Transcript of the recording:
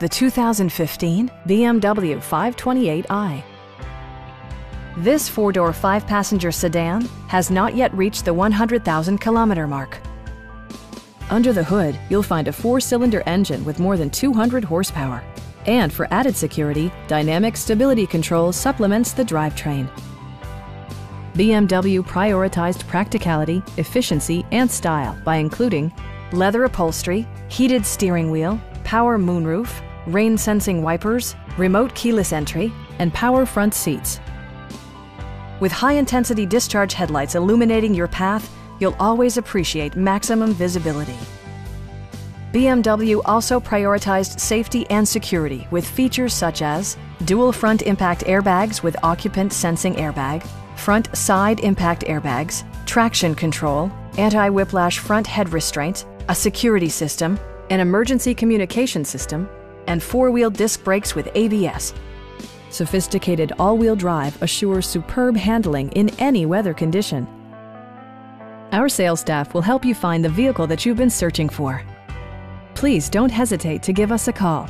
the 2015 BMW 528i. This four-door, five-passenger sedan has not yet reached the 100,000 kilometer mark. Under the hood, you'll find a four-cylinder engine with more than 200 horsepower. And for added security, Dynamic Stability Control supplements the drivetrain. BMW prioritized practicality, efficiency, and style by including leather upholstery, heated steering wheel, power moonroof, rain-sensing wipers, remote keyless entry, and power front seats. With high-intensity discharge headlights illuminating your path, you'll always appreciate maximum visibility. BMW also prioritized safety and security with features such as dual front impact airbags with occupant sensing airbag, front side impact airbags, traction control, anti-whiplash front head restraint, a security system, an emergency communication system, and four-wheel disc brakes with ABS. Sophisticated all-wheel drive assures superb handling in any weather condition. Our sales staff will help you find the vehicle that you've been searching for. Please don't hesitate to give us a call